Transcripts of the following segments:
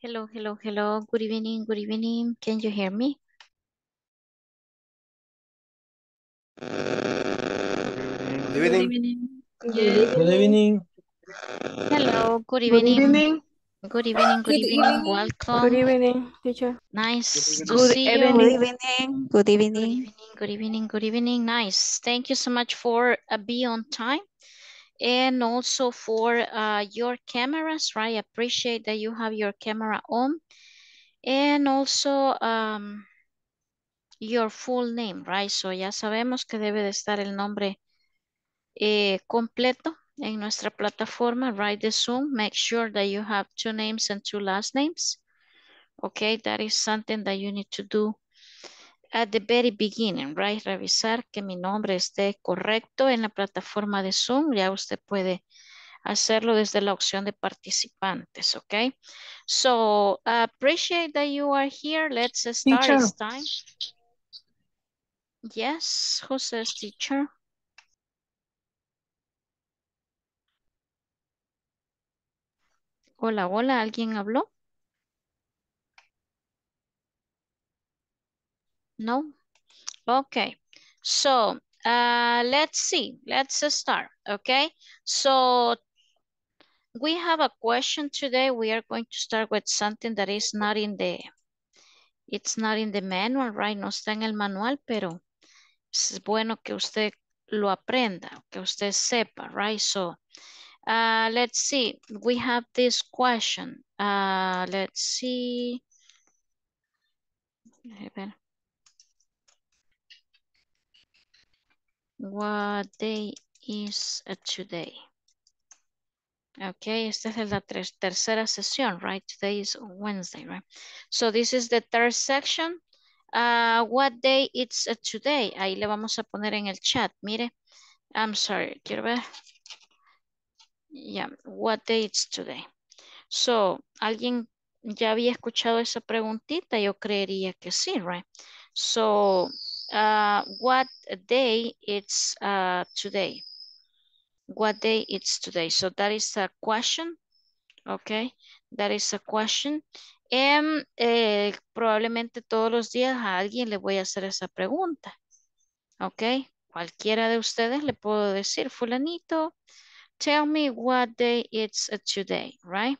Hello, hello, hello. Good evening, good evening. Can you hear me? Good evening. Yes. Good evening. Hello, good evening. Good evening. evening. Good evening, good Good evening. evening. Welcome. Good evening, teacher. Nice to Good see evening. you. Good evening. Good Good evening. evening, good evening, good evening. Nice. Thank you so much for uh, be on time and also for uh, your cameras, right? I Appreciate that you have your camera on and also um, your full name, right? So ya sabemos que debe de estar el nombre eh, completo en nuestra plataforma, right? The Zoom, make sure that you have two names and two last names. Okay, that is something that you need to do at the very beginning, right? Revisar que mi nombre esté correcto en la plataforma de Zoom. Ya usted puede hacerlo desde la opción de participantes, okay? So, appreciate that you are here. Let's start. Teacher. It's time. Yes, who says teacher? Hola, hola, ¿alguien habló? No? Okay, so uh, let's see, let's start, okay? So we have a question today. We are going to start with something that is not in the, it's not in the manual, right? No está en el manual, pero es bueno que usted lo aprenda, que usted sepa, right? So uh, let's see, we have this question. Uh, let's see. What day is today? Okay, esta es la ter tercera sesión, right? Today is Wednesday, right? So this is the third section. Uh, what day it's today? Ahí le vamos a poner en el chat. Mire, I'm sorry, quiero ver. Yeah, what day it's today? So, ¿alguien ya había escuchado esa preguntita? Yo creería que sí, right? So, uh, what day it's uh, today? What day it's today? So that is a question. Okay, that is a question. And, eh, probablemente todos los días a alguien le voy a hacer esa pregunta. Ok, cualquiera de ustedes le puedo decir, fulanito, tell me what day it's today, right?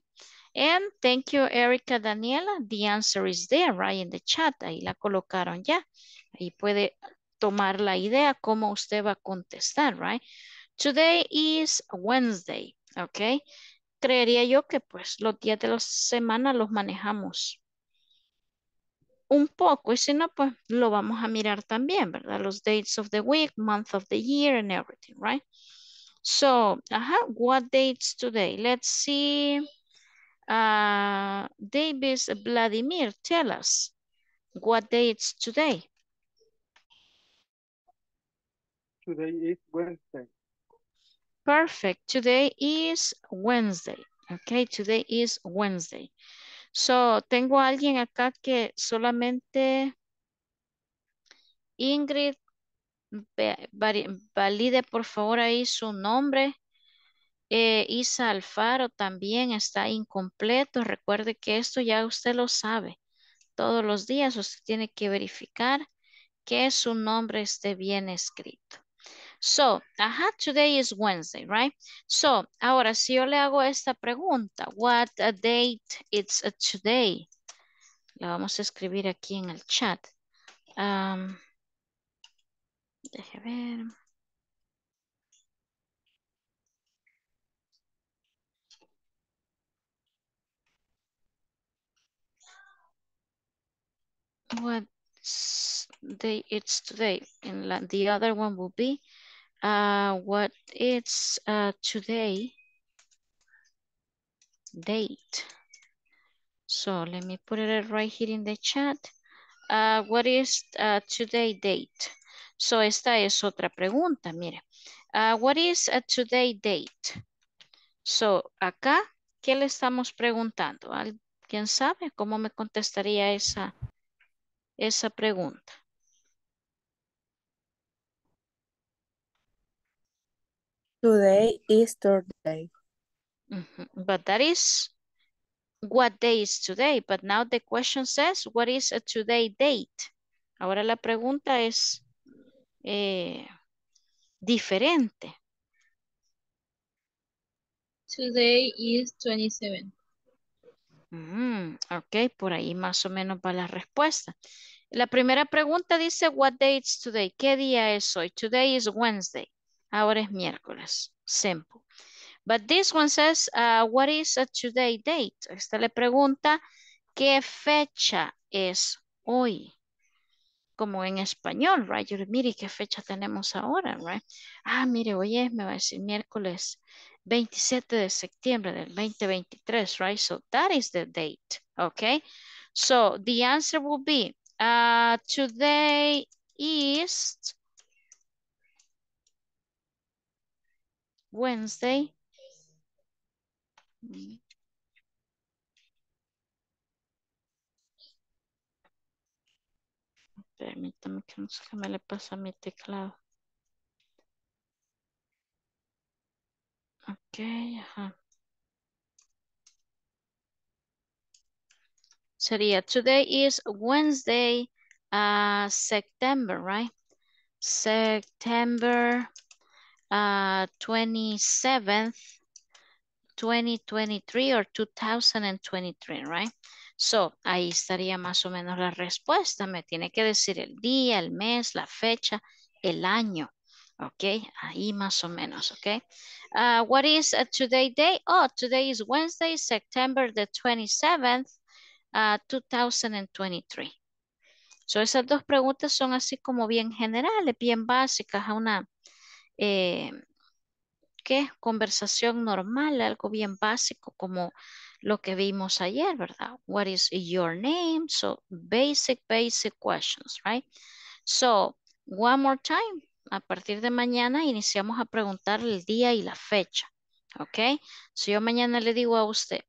And thank you, Erica Daniela. The answer is there, right, in the chat. Ahí la colocaron ya. Ahí puede tomar la idea cómo usted va a contestar, right? Today is Wednesday, okay? Creería yo que pues los días de la semana los manejamos un poco y si no pues lo vamos a mirar también, ¿verdad? Los dates of the week, month of the year and everything, right? So, ajá, what dates today? Let's see. Uh, Davis Vladimir, tell us what dates today? Today is Wednesday. Perfect. Today is Wednesday. Okay, today is Wednesday. So, tengo a alguien acá que solamente Ingrid, valide por favor ahí su nombre. Eh, Isa Alfaro también está incompleto. Recuerde que esto ya usted lo sabe. Todos los días usted tiene que verificar que su nombre esté bien escrito. So, ajá, today is Wednesday, right? So, ahora si yo le hago esta pregunta, what a date it's a today? La vamos a escribir aquí en el chat. Um, deje ver. What day it's today? And the other one will be uh, what it's uh, today date. So let me put it right here in the chat. Uh, what is uh, today date? So esta es otra pregunta, mire. Uh, what is a today date? So acá, ¿qué le estamos preguntando? ¿Alguien sabe cómo me contestaría esa, esa pregunta? Today is Thursday. But that is what day is today, but now the question says, what is a today date? Ahora la pregunta es eh, diferente. Today is 27. Mm, ok, por ahí más o menos va la respuesta. La primera pregunta dice, what day is today? ¿Qué día es hoy? Today is Wednesday. Ahora es miércoles. Simple. But this one says, uh, what is a today date? Esta le pregunta, ¿qué fecha es hoy? Como en español, right? Yo mire, ¿qué fecha tenemos ahora, right? Ah, mire, hoy es, me va a decir miércoles 27 de septiembre del 2023, right? So that is the date, okay? So the answer will be, uh, today is Wednesday. Permítame que no sé qué me le pasa a mi teclado. Ok, ajá. Sería, today is Wednesday, uh, September, right? September uh, 27th, 2023 or 2023, right? So, ahí estaría más o menos la respuesta. Me tiene que decir el día, el mes, la fecha, el año. Ok, ahí más o menos, ok. Uh, what is today day? Oh, today is Wednesday, September the 27th, uh, 2023. So, esas dos preguntas son así como bien generales, bien básicas a una eh, ¿qué? Conversación normal, algo bien básico como lo que vimos ayer, ¿verdad? What is your name? So, basic, basic questions, right? So, one more time. A partir de mañana iniciamos a preguntar el día y la fecha, ¿ok? Si yo mañana le digo a usted,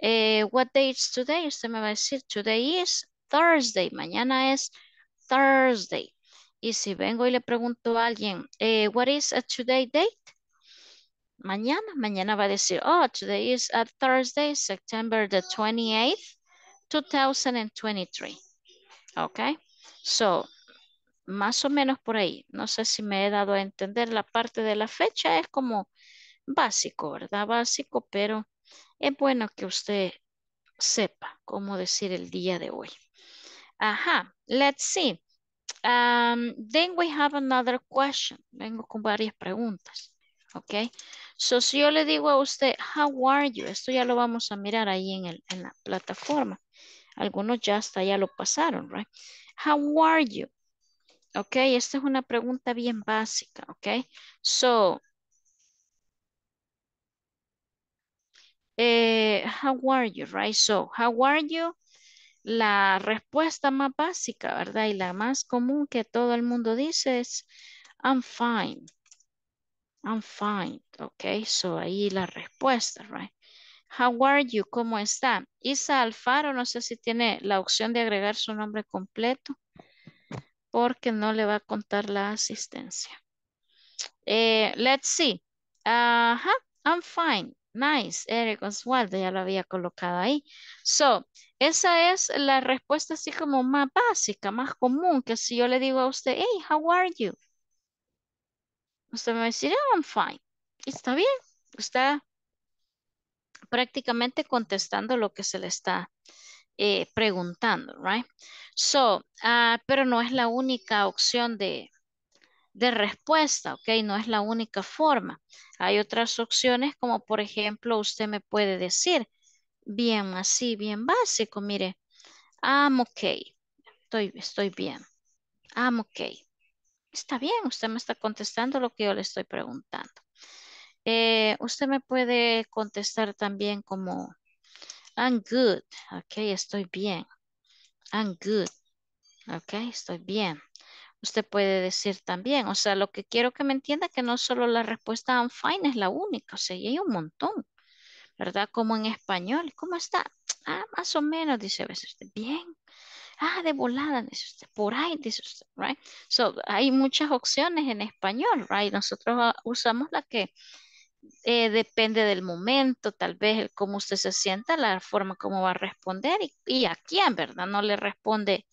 eh, what day is today? Usted me va a decir, today is Thursday. Mañana es Thursday. Y si vengo y le pregunto a alguien, eh, what is a today date? mañana. Mañana va a decir, oh, today is a Thursday, September the 28th, 2023. Ok. So, más o menos por ahí. No sé si me he dado a entender la parte de la fecha. Es como básico, ¿verdad? Básico, pero es bueno que usted sepa cómo decir el día de hoy. Ajá. Let's see. Um, then we have another question. Vengo con varias preguntas. Ok. So, si yo le digo a usted, how are you? Esto ya lo vamos a mirar ahí en, el, en la plataforma. Algunos ya hasta ya lo pasaron, right? How are you? Ok, esta es una pregunta bien básica, ok. So, eh, how are you, right? So, how are you? La respuesta más básica, ¿verdad? Y la más común que todo el mundo dice es, I'm fine. I'm fine. Ok, so ahí la respuesta, right? How are you? ¿Cómo está? Isa Alfaro, no sé si tiene la opción de agregar su nombre completo porque no le va a contar la asistencia. Eh, let's see. Ajá, I'm fine. Nice. Eric Oswaldo ya lo había colocado ahí. So, esa es la respuesta así como más básica, más común que si yo le digo a usted, hey, how are you? Usted me va a decir, oh, I'm fine. Está bien. Está prácticamente contestando lo que se le está eh, preguntando, right? So, ah, pero no es la única opción de, de respuesta, ¿ok? No es la única forma. Hay otras opciones como, por ejemplo, usted me puede decir, bien así, bien básico, mire, I'm okay, estoy, estoy bien, I'm okay. Está bien, usted me está contestando lo que yo le estoy preguntando. Eh, usted me puede contestar también como, I'm good, ok, estoy bien. I'm good, ok, estoy bien. Usted puede decir también, o sea, lo que quiero que me entienda que no solo la respuesta I'm fine es la única, o sea, y hay un montón, ¿verdad? Como en español, ¿cómo está? Ah, más o menos, dice a veces bien. Ah, de volada, dice usted, por ahí, dice usted, right? So, hay muchas opciones en español, right? Nosotros ah, usamos la que eh, depende del momento, tal vez el cómo usted se sienta, la forma como va a responder y a quién, ¿verdad? No le responde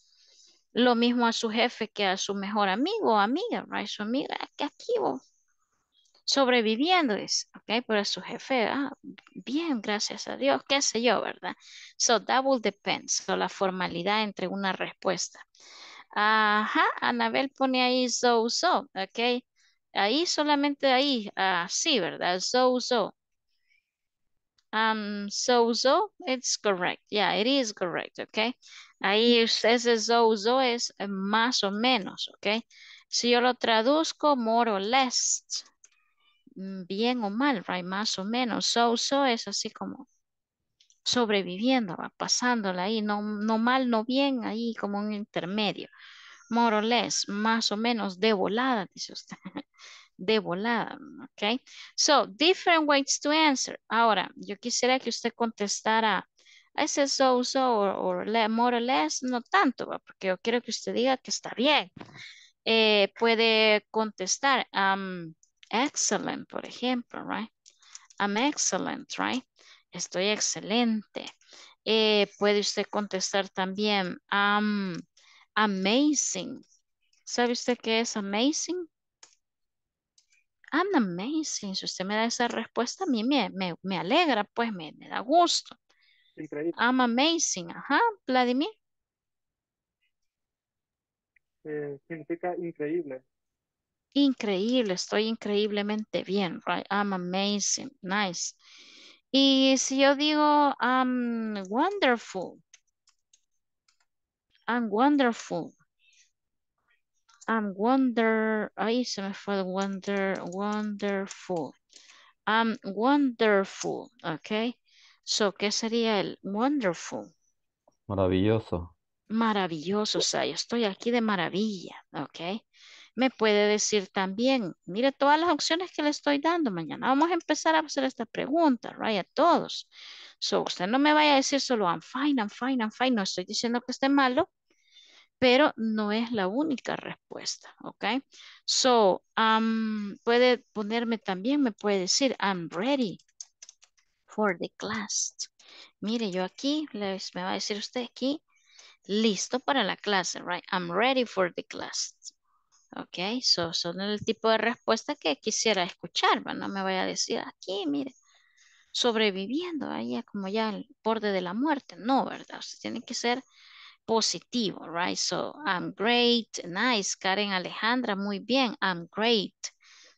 lo mismo a su jefe que a su mejor amigo o amiga, right? Su amiga, que aquí sobreviviendo, es, ok, pero su jefe, ah, bien, gracias a Dios, qué sé yo, ¿verdad? So that will depend, so la formalidad entre una respuesta. Ajá, Anabel pone ahí so, so, ok. Ahí solamente ahí, así, ¿verdad? So, so. Um, so, so, it's correct. Yeah, it is correct, ok. Ahí ese so, so es eh, más o menos, ok. Si yo lo traduzco, more or less, mm, bien o mal, right? Más o menos. So, so es así como sobreviviendo, va pasándola ahí, no, no mal, no bien, ahí como un intermedio. More or less, más o menos, de volada, dice usted. de volada, ¿ok? So, different ways to answer. Ahora, yo quisiera que usted contestara a ese so, so, o more or less, no tanto, porque yo quiero que usted diga que está bien. Eh, puede contestar, I'm excellent, por ejemplo, right? I'm excellent, right? Estoy excelente. Eh, puede usted contestar también, I'm amazing. ¿Sabe usted qué es amazing? I'm amazing. Si usted me da esa respuesta, a mí me, me, alegra, pues me, me, da gusto. Increíble. I'm amazing. Ajá, Vladimir. Eh, significa increíble. Increíble, estoy increíblemente bien, right? I'm amazing. Nice. Y si yo digo I'm wonderful. I'm wonderful. I'm wonder, ahí se me fue wonder, wonderful. I'm wonderful, ok. So, ¿qué sería el wonderful? Maravilloso. Maravilloso, o sea, yo estoy aquí de maravilla, ok. Me puede decir también, mire todas las opciones que le estoy dando. Mañana vamos a empezar a hacer esta pregunta, right, a todos. So, usted no me vaya a decir solo I'm fine, I'm fine, I'm fine. No estoy diciendo que esté malo, pero no es la única respuesta, ¿ok? So, um, puede ponerme también, me puede decir, I'm ready for the class. Mire, yo aquí, me va a decir usted aquí, listo para la clase, right? I'm ready for the class. Ok, so, son el tipo de respuesta que quisiera escuchar, no me vaya a decir aquí, mire, sobreviviendo, ahí como ya al borde de la muerte, no, ¿verdad? Usted tiene que ser positivo, right? So, I'm great, nice. Karen Alejandra, muy bien, I'm great.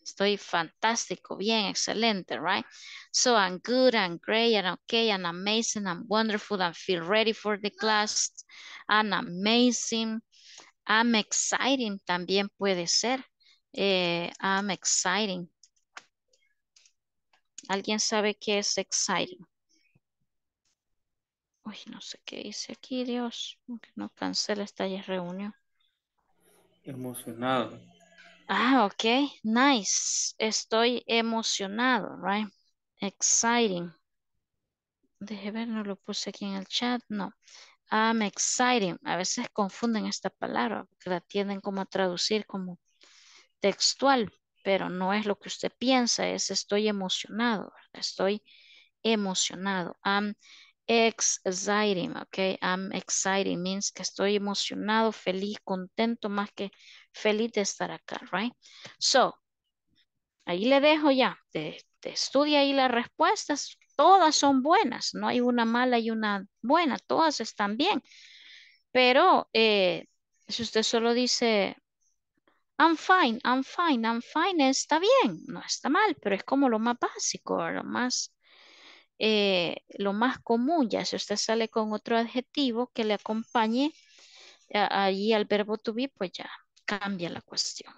Estoy fantástico, bien, excelente, right? So, I'm good, I'm great, I'm okay, I'm amazing, I'm wonderful, I feel ready for the class. I'm amazing. I'm exciting también puede ser. Eh, I'm exciting. ¿Alguien sabe qué es exciting? Uy, no sé qué dice aquí, Dios. No cancela esta reunión. Emocionado. Ah, ok. Nice. Estoy emocionado, right? Exciting. Deje ver, no lo puse aquí en el chat. No. I'm exciting. A veces confunden esta palabra porque la tienden como a traducir como textual, pero no es lo que usted piensa, es estoy emocionado, Estoy emocionado. I'm exciting, ok. I'm exciting means que estoy emocionado, feliz, contento, más que feliz de estar acá, right? So, ahí le dejo ya. Te, estudia ahí las respuestas. Todas son buenas. No hay una mala y una buena. Todas están bien. Pero eh, si usted solo dice, I'm fine, I'm fine, I'm fine, está bien. No está mal, pero es como lo más básico, lo más eh, lo más común, ya si usted sale con otro adjetivo que le acompañe ahí al verbo to be, pues ya cambia la cuestión.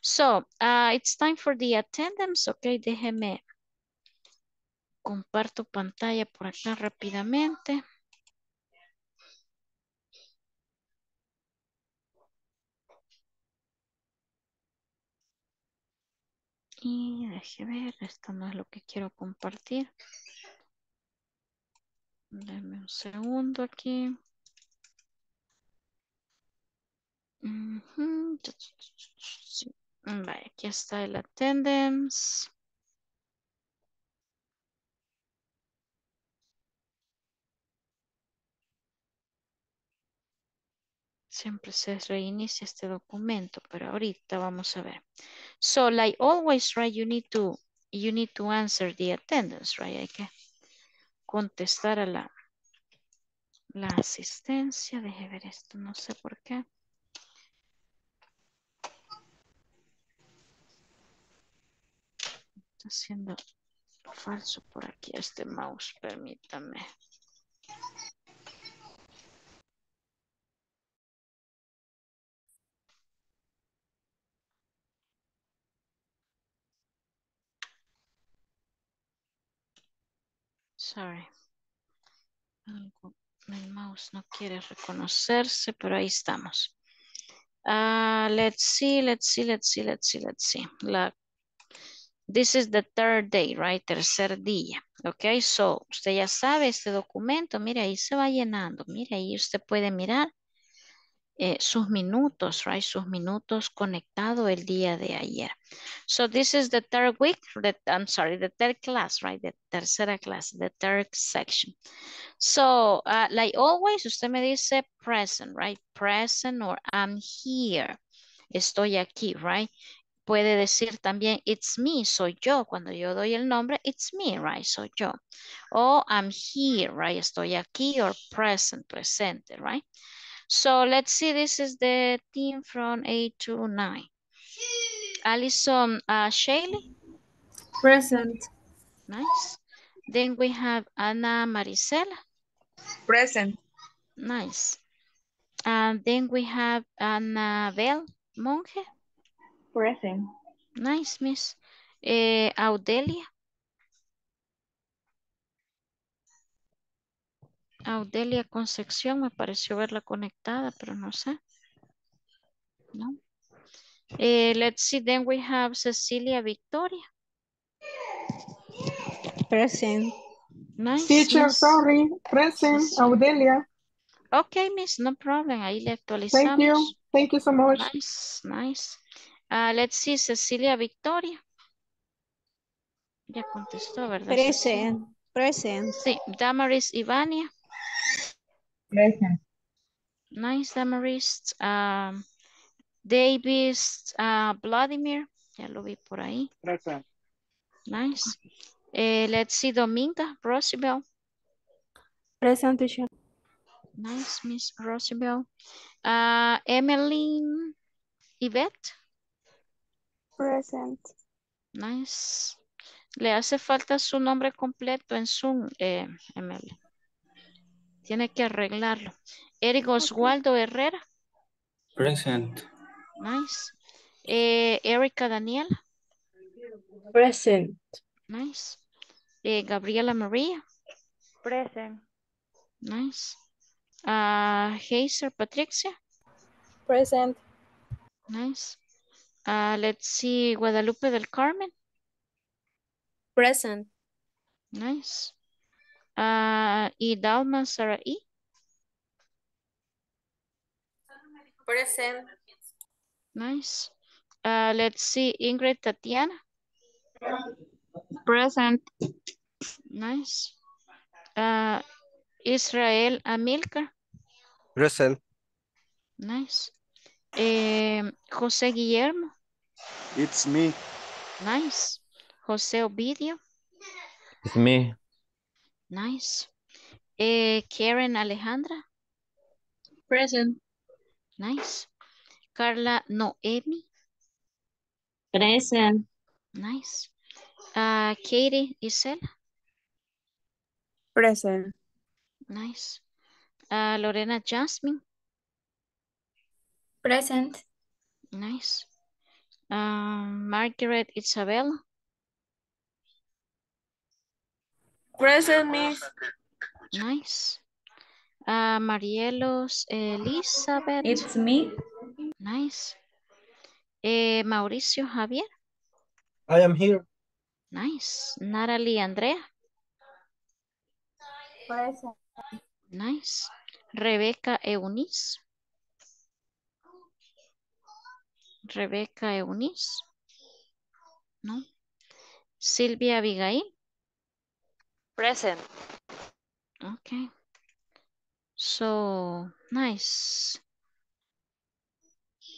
So, uh, it's time for the attendance. Ok, déjeme comparto pantalla por acá rápidamente. Y deje ver, esto no es lo que quiero compartir. Deme un segundo aquí. Aquí está el attendance. Siempre se reinicia este documento, pero ahorita vamos a ver. So, like always, right, you need to, you need to answer the attendance, right? Hay que contestar a la, la asistencia. Deje ver esto, no sé por qué. Haciendo falso por aquí este mouse, permítame. Sorry. Algo, el mouse no quiere reconocerse, pero ahí estamos. Ah, let's see, let's see, let's see, let's see, let's see. La, this is the third day, right? Tercer día. Ok, so, usted ya sabe este documento. Mire, ahí se va llenando. Mire, ahí usted puede mirar eh, sus minutos, right? Sus minutos conectado el día de ayer. So this is the third week, the, I'm sorry, the third class, right? The tercera clase, the third section. So, uh, like always, usted me dice present, right? Present or I'm here. Estoy aquí, right? Puede decir también it's me, soy yo. Cuando yo doy el nombre, it's me, right? Soy yo. O I'm here, right? Estoy aquí or present, presente, right? So let's see, this is the team from 8 to 9. Alison uh, Shaley, Present. nice. Then we have Ana Maricela, Present. nice. And then we have Annabel Monge, Present. nice, miss. Eh, Audelia. Audelia Concepción, me pareció verla conectada, pero no sé. No. Eh, let's see, then we have Cecilia Victoria. Present. Nice. Teacher, miss. sorry, present. Audelia. Okay, miss, no problem. Ahí le Thank actualizamos. you, thank you so much. Nice, nice. Let's see, Cecilia Victoria. Ya contestó, ¿verdad? Cecilia? Present. Present. Sí, Damaris Ivania. Present. Nice, Damaris. Um, Davis ah, Vladimir. Ya lo vi por ahí. Present. Nice. Eh, let's see, Dominga Rosibel. Present, teacher. Nice, Miss Rosibel. Ah, Emmeline Yvette. Present. Nice. Le hace falta su nombre completo en Zoom, eh, Emily. Tiene que arreglarlo. Eric Oswaldo Herrera. Present. Nice. Eh, Erika Daniela. Present. Nice. Eh, Gabriela María. Present. Nice. Ah, Hazer Patricia. Present. Nice. Ah, let's see, Guadalupe del Carmen. Present. Nice. Ah, y Dalma Saraí. Present. Nice. Ah, let's see, Ingrid Tatiana. Present. Nice. Ah, Israel Amilcar. Present. Nice. Eh, José Guillermo. It's me. Nice. José Ovidio. It's me. Nice. Eh, Karen Alejandra. Present. Nice. Carla Noemi. Present. Nice. Ah, Katie Isela. Present. Nice. Ah, Lorena Jasmine. Present. Nice. Um, Margaret Isabella. Present, Miss. Nice. Ah, Marielos Elizabeth. It's me. Nice. Eh, Mauricio Javier. I am here. Nice. Natalie Andrea. Present. Nice. Rebeca Eunice. Rebeca Eunice. No. Silvia Abigail. Present. Okay. So, nice.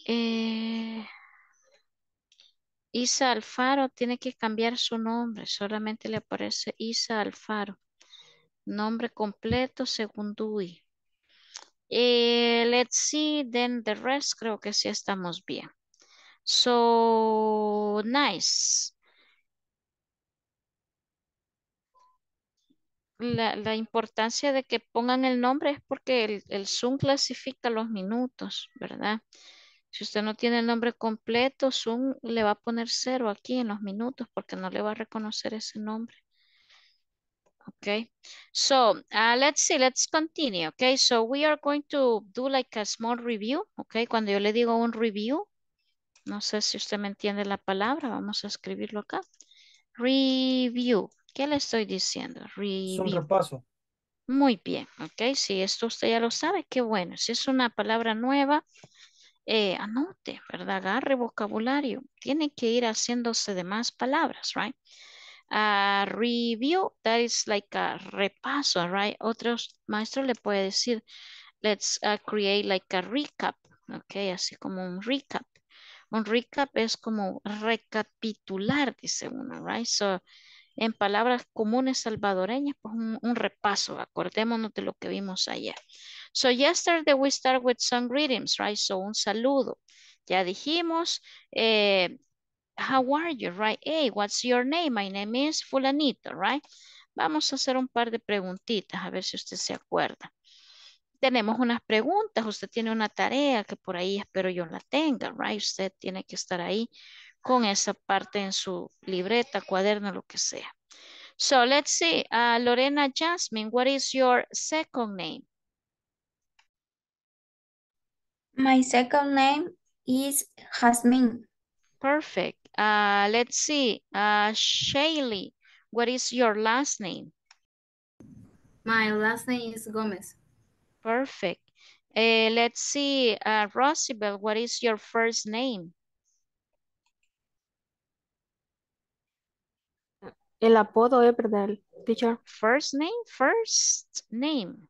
Eh, Isa Alfaro tiene que cambiar su nombre. Solamente le aparece Isa Alfaro. Nombre completo según Dewey. Eh, let's see, then the rest creo que sí estamos bien. So, nice. La, la importancia de que pongan el nombre es porque el, el Zoom clasifica los minutos, ¿verdad? Si usted no tiene el nombre completo, Zoom le va a poner cero aquí en los minutos porque no le va a reconocer ese nombre. Okay, so uh, let's see, let's continue. Okay, so we are going to do like a small review. Okay, cuando yo le digo un review, no sé si usted me entiende la palabra, vamos a escribirlo acá. Review. ¿Qué le estoy diciendo? Es un Review. repaso. Muy bien, ok. Si esto usted ya lo sabe, qué bueno. Si es una palabra nueva, eh, anote, ¿verdad? Agarre vocabulario. Tiene que ir haciéndose de más palabras, right? A review, that is like a repaso, right? Otros maestros le puede decir, let's uh, create like a recap, ok, así como un recap. Un recap es como recapitular, dice uno, right? So, en palabras comunes salvadoreñas, pues un, repaso, acordémonos de lo que vimos ayer. So yesterday we start with some greetings, right? So un saludo. Ya dijimos, eh, how are you, right? Hey, what's your name? My name is fulanito, right? Vamos a hacer un par de preguntitas, a ver si usted se acuerda. Tenemos unas preguntas, usted tiene una tarea que por ahí espero yo la tenga, right? Usted tiene que estar ahí con esa parte en su libreta, cuaderno, lo que sea. So let's see, uh, Lorena Jasmine, what is your second name? My second name is Jasmine. Perfect. Uh, let's see, uh, Shaylee, what is your last name? My last name is Gomez. Perfect. Uh, let's see, uh, Rosibel, what is your first name? El apodo es verdad, teacher. First name, first name.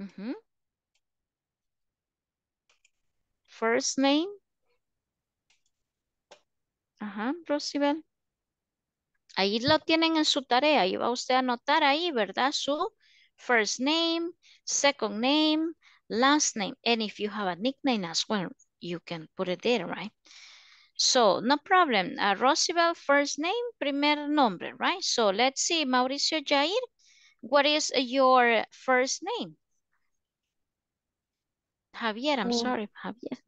Ujú. First name. Ajá, Rosibel. Ahí lo tienen en su tarea y va usted a anotar ahí, ¿verdad? Su first name, second name, last name. And if you have a nickname as well, you can put it there, right? So, no problem. Uh, Rosibel, first name, primer nombre, right? So, let's see, Mauricio Jair, what is your first name? Javier, I'm Oh. sorry, Javier.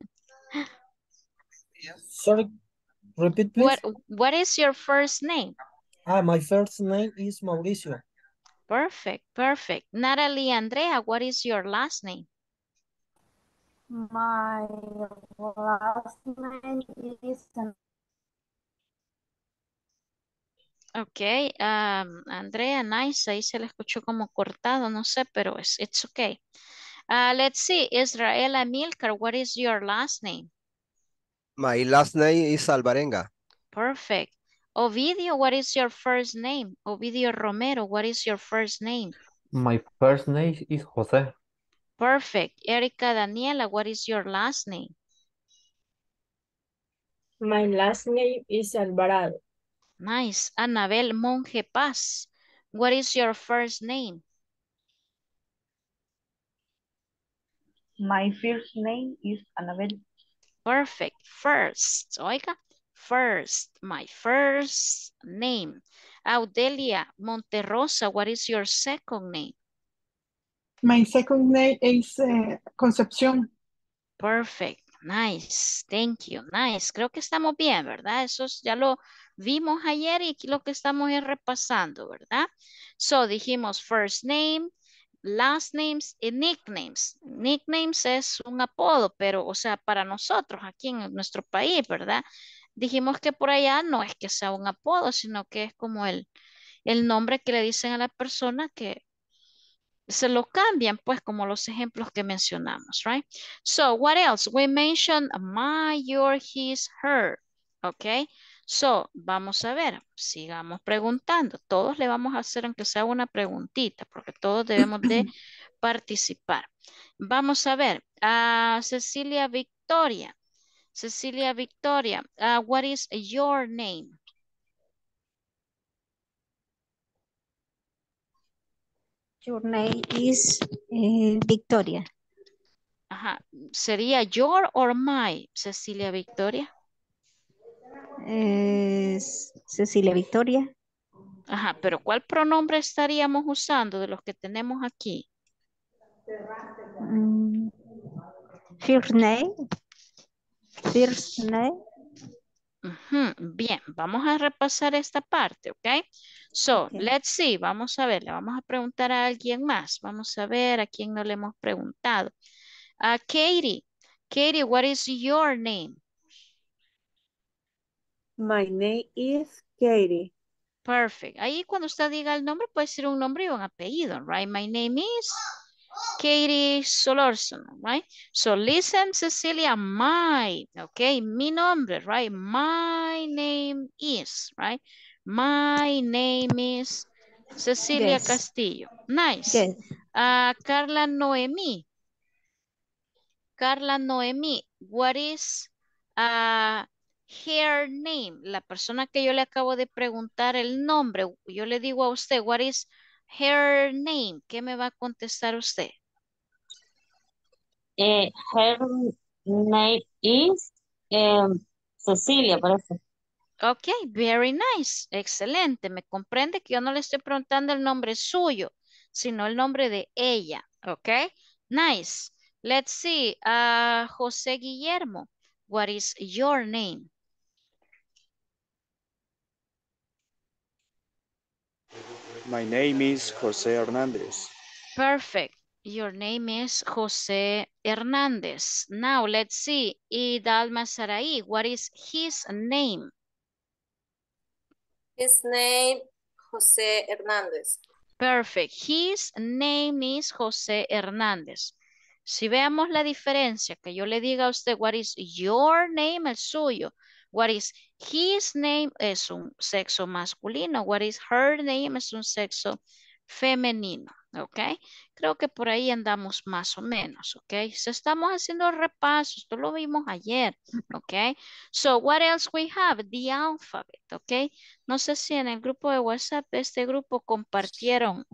Sorry, repeat please. What, what is your first name? Ah, my first name is Mauricio. Perfect, perfect. Natalie Andrea, what is your last name? My last name is Ok, um, Andrea, nice. Ahí se le escuchó como cortado, no sé, pero es it's okay. Uh, let's see, Israel Amilcar, what is your last name? My last name is Alvarenga. Perfect. Ovidio, what is your first name? Ovidio Romero, what is your first name? My first name is Jose. Perfect. Erika Daniela, what is your last name? My last name is Alvarado. Nice. Anabel Monje Paz, what is your first name? My first name is Anabel. Perfect. First. Oiga. First. My first name. Audelia Monterrosa, what is your second name? My second name is uh, Concepción. Perfect. Nice. Thank you. Nice. Creo que estamos bien, ¿verdad? Eso es- ya lo vimos ayer y aquí lo que estamos es repasando, ¿verdad? So dijimos first name, last names y nicknames. Nicknames es un apodo, pero, o sea, para nosotros aquí en nuestro país, ¿verdad? Dijimos que por allá no es que sea un apodo, sino que es como el, el nombre que le dicen a la persona que se lo cambian, pues, como los ejemplos que mencionamos, right? So, what else? We mentioned my, your, his, her, okay? So, vamos a ver, sigamos preguntando. Todos le vamos a hacer, aunque sea una preguntita, porque todos debemos de participar. Vamos a ver. a Cecilia Victoria. Cecilia Victoria, uh, what is your name? Your name is eh, Victoria. Ajá. ¿Sería your or my, Cecilia Victoria? Es Cecilia Victoria. Ajá, pero ¿cuál pronombre estaríamos usando de los que tenemos aquí? Mm, name. First name. Ujú, Bien, vamos a repasar esta parte, ¿ok? So, let's see, vamos a ver, le vamos a preguntar a alguien más. Vamos a ver a quién no le hemos preguntado. A Katie. Katie, what is your name? My name is Katie. Perfect. Ahí cuando usted diga el nombre, puede ser un nombre y un apellido, right? My name is Katie Solorson, right? So listen, Cecilia, my, okay? Mi nombre, right? My name is, right? My name is Cecilia Yes. Castillo. Nice. Yes. Ah, Carla Noemí. Carla Noemí, what is uh, her name? La persona que yo le acabo de preguntar el nombre, yo le digo a usted, what is her name? ¿Qué me va a contestar usted? Eh, her name is em, Cecilia, parece. Ok, very nice, excelente. Me comprende que yo no le estoy preguntando el nombre suyo, sino el nombre de ella. Ok, nice. Let's see, ah, José Guillermo, what is your name? My name is Jose Hernandez. Perfect. Your name is Jose Hernandez. Now let's see. Idalma Sarai, what is his name? His name, Jose Hernandez. Perfect. His name is Jose Hernández. Si veamos la diferencia, que yo le diga a usted, what is your name, el suyo. What is his name, es un sexo masculino. What is her name, es un sexo femenino. ¿Ok? Creo que por ahí andamos más o menos. ¿Ok? So, estamos haciendo repaso. Esto lo vimos ayer. ¿Ok? So, what else we have? The alphabet. ¿Ok? No sé si en el grupo de WhatsApp de este grupo compartieron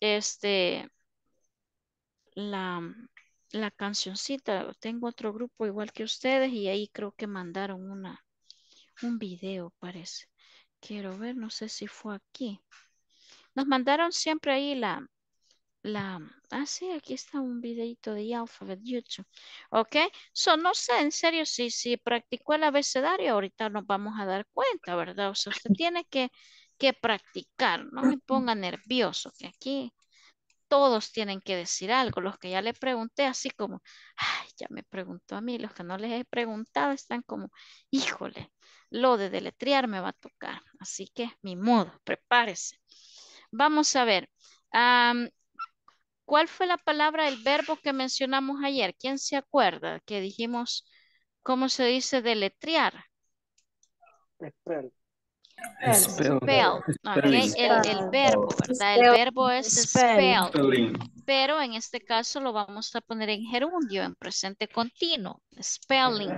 este la, la cancioncita. Tengo otro grupo igual que ustedes y ahí creo que mandaron una un video, parece. Quiero ver, no sé si fue aquí. Nos mandaron siempre ahí la la ah sí, aquí está un videito de Alphabet YouTube. Ok, so no sé, en serio, si, si practicó el abecedario, ahorita nos vamos a dar cuenta, ¿verdad? O sea, usted tiene que, que practicar, no me ponga nervioso, que aquí todos tienen que decir algo. Los que ya le pregunté, así como, ay, ya me preguntó a mí, los que no les he preguntado están como, híjole, lo de deletrear me va a tocar. Así que, mi modo, prepárese. Vamos a ver. ¿Cuál fue la palabra, el verbo que mencionamos ayer? ¿Quién se acuerda que dijimos cómo se dice deletrear? Spell. Spell. ok, Spelling. El, el verbo, ¿verdad? El verbo es Spell. spell. Pero en este caso lo vamos a poner en gerundio, en presente continuo. Spelling.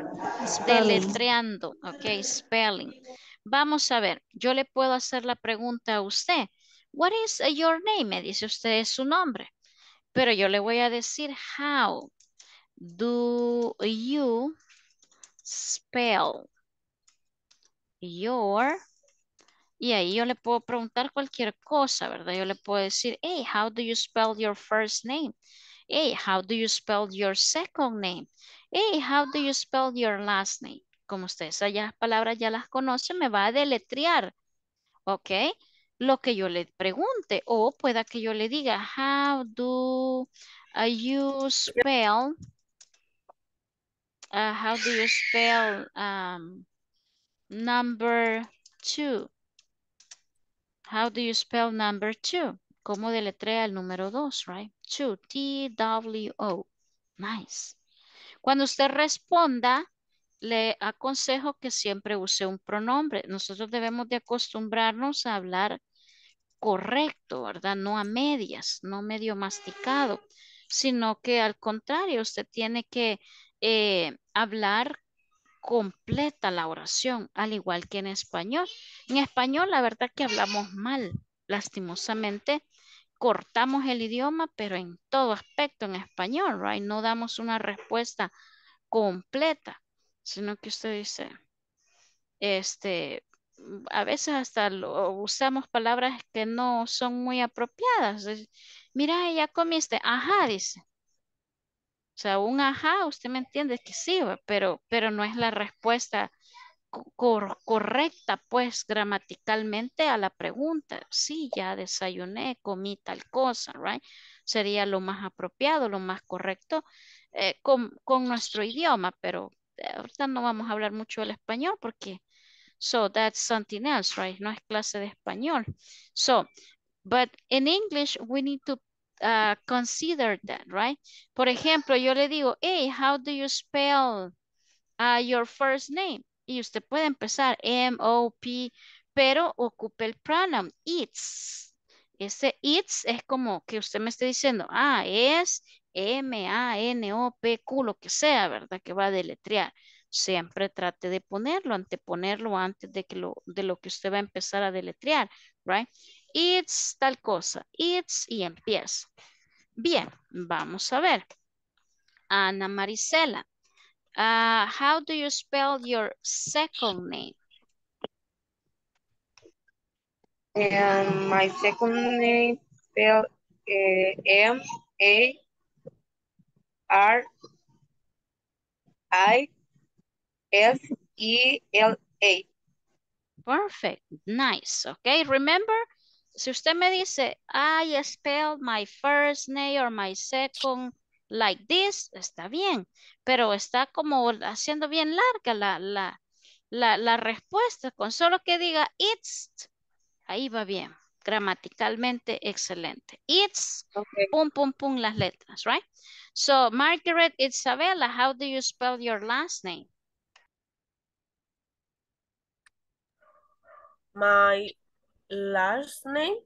Deletreando. Ok, spelling. Vamos a ver, yo le puedo hacer la pregunta a usted. What is your name? Me dice usted su nombre. Pero yo le voy a decir how do you spell your y ahí yo le puedo preguntar cualquier cosa, ¿verdad? Yo le puedo decir, hey, how do you spell your first name? Hey, how do you spell your second name? Hey, how do you spell your last name? Como usted esas palabras ya las conoce, me va a deletrear, ¿ok? Lo que yo le pregunte o pueda que yo le diga, how do you spell, uh, how do you spell um, number two? How do you spell number two? ¿Cómo deletrea el número dos, right? Two, T-W-O. Nice. Cuando usted responda, le aconsejo que siempre use un pronombre. Nosotros debemos de acostumbrarnos a hablar correcto, ¿verdad? No a medias, no medio masticado. sino que al contrario, usted tiene que eh, hablar completa la oración, al igual que en español. En español, la verdad que hablamos mal, lastimosamente. Cortamos el idioma, pero en todo aspecto en español, right? No damos una respuesta completa, sino que usted dice, este, a veces hasta usamos palabras que no son muy apropiadas. Mira, ya comiste, ajá, dice. O sea, un ajá, usted me entiende que sí, pero, pero no es la respuesta co- cor- correcta, pues, gramaticalmente a la pregunta. Sí, ya desayuné, comí tal cosa, right? Sería lo más apropiado, lo más correcto eh, con, con nuestro idioma, pero eh, ahorita no vamos a hablar mucho del español porque, so that's something else, right? No es clase de español. So, but in English, we need to uh, consider that, right? Por ejemplo, yo le digo, hey, how do you spell uh, your first name? Y usted puede empezar M-O-P, pero ocupe el pronoun it's. Ese it's es como que usted me esté diciendo, ah, es M-A-N-O-P-Q, lo que sea, ¿verdad? Que va a deletrear. Siempre trate de ponerlo, anteponerlo antes de, que lo, de lo que usted va a empezar a deletrear, right? It's tal cosa, it's y empieza. Bien, vamos a ver. Ana Marisela, uh, how do you spell your second name? And my second name spelled uh, M A R I S E L A. Perfect, nice, okay? Remember, si usted me dice, I spell my first name or my second like this, está bien, pero está como haciendo bien larga la, la, la, la respuesta, con solo que diga it's, ahí va bien, gramaticalmente excelente. It's, pum, pum, pum, las letras, right? So, Margaret Isabella, how do you spell your last name? My last name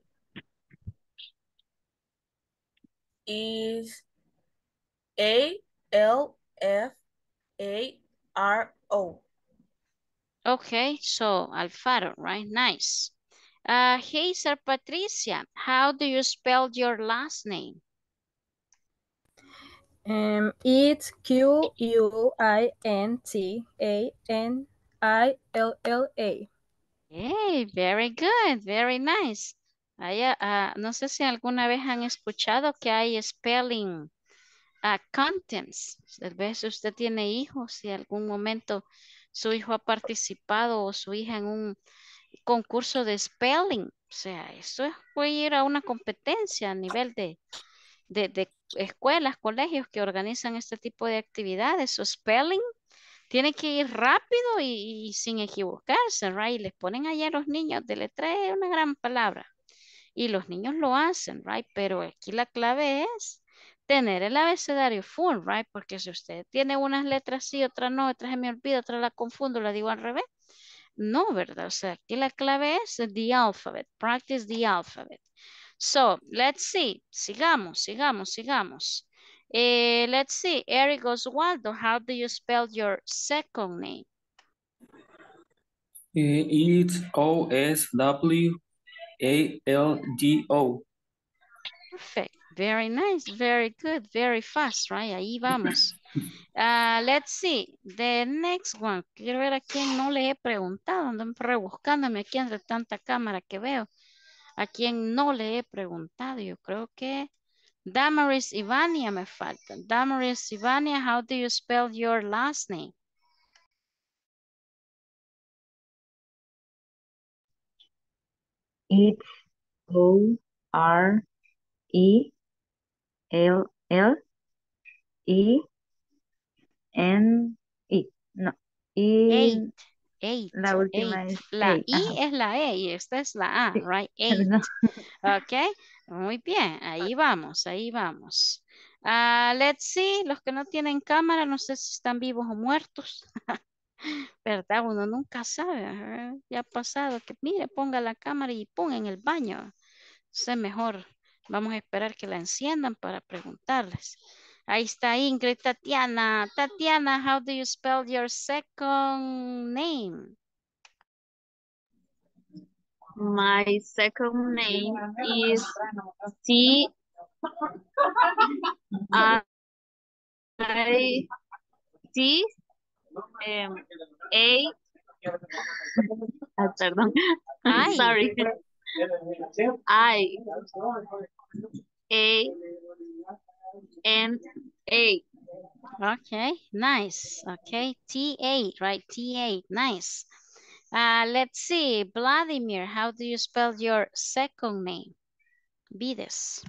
is A L F A R O. Okay, so Alfaro, right? Nice. Uh, hey, Sir Patricia, how do you spell your last name? Um, it's Q U I N T A N I L L A. Hey, very good, very nice. Allá, ah, no sé si alguna vez han escuchado que hay spelling ah, contents. Tal vez usted tiene hijos, si algún momento su hijo ha participado o su hija en un concurso de spelling. O sea, eso es puede ir a una competencia a nivel de, de, de escuelas, colegios que organizan este tipo de actividades. O spelling tiene que ir rápido y, sin equivocarse, right? Les ponen allá a los niños, deletrear una gran palabra. Y los niños lo hacen, right? Pero aquí la clave es tener el abecedario full, right? Porque si usted tiene unas letras sí, otras no, otras se me olvida, otras la confundo, la digo al revés. No, ¿verdad? O sea, aquí la clave es the alphabet, practice the alphabet. So, let's see, sigamos, sigamos, sigamos. Eh, let's see, Eric Oswaldo, how do you spell your second name? It's O S W A L D O. Perfect, very nice, very good, very fast, right? Ahí vamos. Uh, let's see, the next one. Quiero ver a quién no le he preguntado, ando rebuscándome aquí entre tanta cámara que veo. A quién no le he preguntado, yo creo que Damaris Ivania me falta. Damaris Ivania, how do you spell your last name? It's O R E L L E N E. No. E. Eight. Eight. La última eight. es La eight, I ajá. es la E y esta es la A, right? Eight. Perdón. Ok, muy bien, ahí vamos, ahí vamos. Ah, let's see, los que no tienen cámara, no sé si están vivos o muertos. ¿Verdad? Uno nunca sabe. Ya ha pasado que, mire, ponga la cámara y ponga en el baño. Es mejor Vamos a esperar que la enciendan para preguntarles. Ahí está Ingrid, Tatiana. Tatiana, how do you spell your second name? My second name is T I T um, A perdón. Sorry. I A N A. Okay, nice. Okay, T8, right? T8, nice. Uh, let's see, Vladimir, how do you spell your second name? Vides.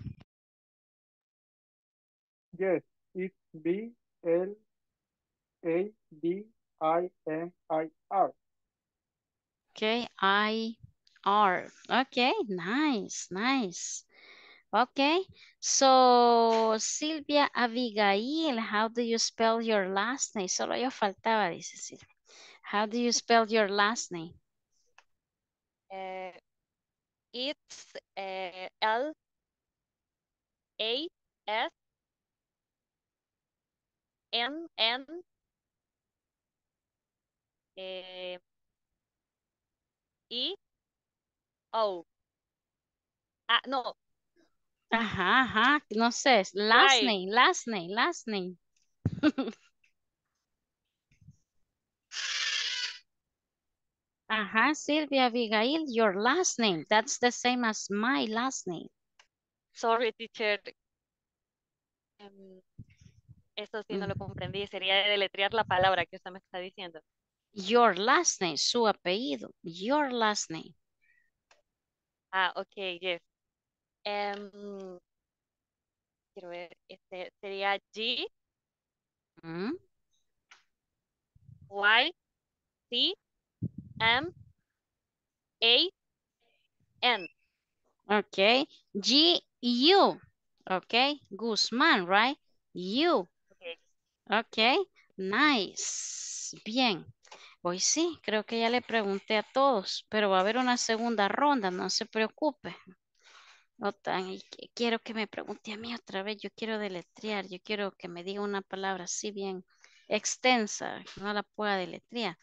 Yes, it's B L A D I N I R. Okay, I R. Okay, nice, nice. Okay, so Silvia Abigail, how do you spell your last name? Solo yo faltaba, dice Silvia. How do you spell your last name? Uh, it's uh, L A S N N eh, E O. Ah, no, Ajá, ajá, no sé, last Right. name, last name, last name. Ajá, Silvia Abigail, your last name. That's the same as my last name. sorry, teacher. Em, eso sí no lo comprendí. Sería de deletrear la palabra que usted me está diciendo. Your last name, su apellido. Your last name. Ah, ok, yes. Em, quiero ver, este sería G ¿Mm? Y C M A N. Okay. G U. Okay. Guzmán, right? You. Okay. Nice. Bien. Hoy sí, creo que ya le pregunté a todos, pero va a haber una segunda ronda, no se preocupe. No tan, quiero que me pregunte a mí otra vez, yo quiero deletrear, yo quiero que me diga una palabra así bien extensa, no la pueda deletrear.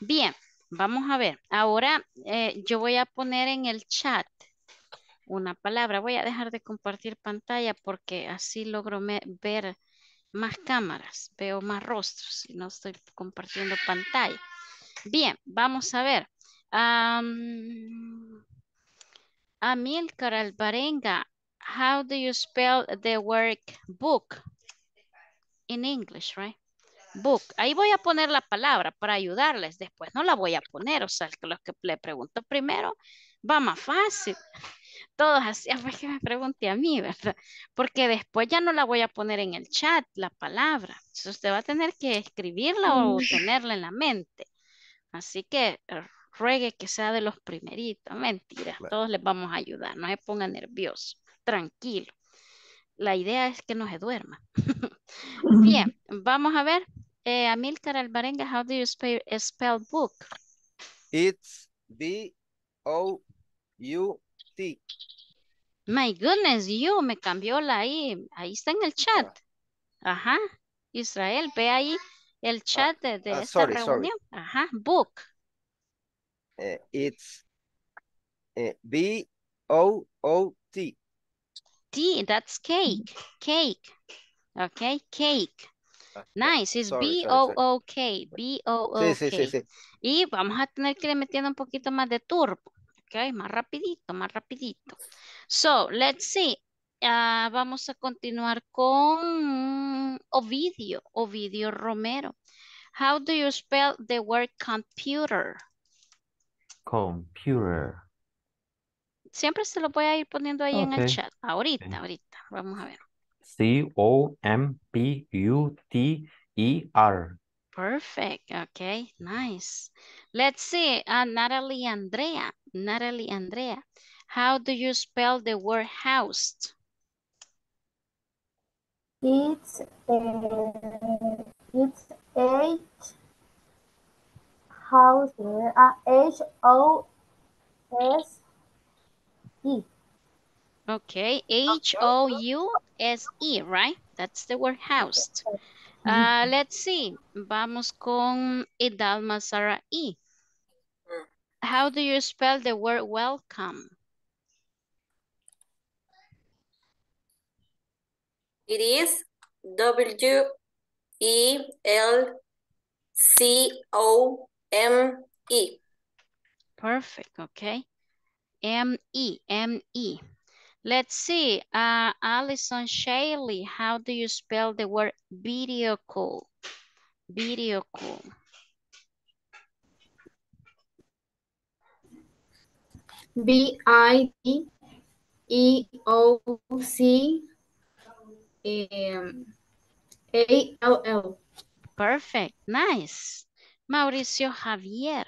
Bien, vamos a ver. Ahora eh, yo voy a poner en el chat una palabra. Voy a dejar de compartir pantalla porque así logro ver más cámaras, veo más rostros y no estoy compartiendo pantalla. Bien, vamos a ver. Am, Amilcar Alvarenga, how do you spell the word book? In English, right? Book. Ahí voy a poner la palabra para ayudarles. Después no la voy a poner. O sea, los que le pregunto primero va más fácil. Todos así, ah, pues que me pregunte a mí, ¿verdad? Porque después ya no la voy a poner en el chat, la palabra. Entonces usted va a tener que escribirla o tenerla en la mente. Así que eh, ruegue que sea de los primeritos. Mentira, todos les vamos a ayudar. No se ponga nervioso. Tranquilo. La idea es que no se duerma. Bien, vamos a ver. Eh, Amilcar Alvarenga, how do you spell, spell book? It's B O U T. My goodness, you me cambió la ahí. Ahí está en el chat. Ajá. Israel, ve ahí el chat de, de ah, esta sorry, sorry. reunión. Ajá, book. Eh, it's eh, B O O T. T, that's cake. Cake. Okay, cake. Nice, sorry. B-O-O-K, B-O-O-K. Sí, sí, sí, sí. Y vamos a tener que ir metiendo un poquito más de turbo. Ok, más rapidito, más rapidito. So, let's see. Ah, vamos a continuar con Ovidio, Ovidio Romero. How do you spell the word computer? Computer. Siempre se lo voy a ir poniendo ahí en el chat. Ahorita, ahorita. Vamos a ver. C-O-M-P-U-T-E-R. Perfect. Okay, nice. Let's see. Uh, Natalie Andrea. Natalie Andrea. How do you spell the word house? It's uh, it's H house uh, H O S E. Okay, H-O-U-S-E, right? That's the word housed. Uh, let's see. Vamos con Sara E. How do you spell the word welcome? It is W E L C O M E. Perfect, okay. M-E, M-E. Let's see, uh, Alison Shaley, how do you spell the word video call? Video call. B I D E O C um, A L L. Perfect, nice. Mauricio Javier.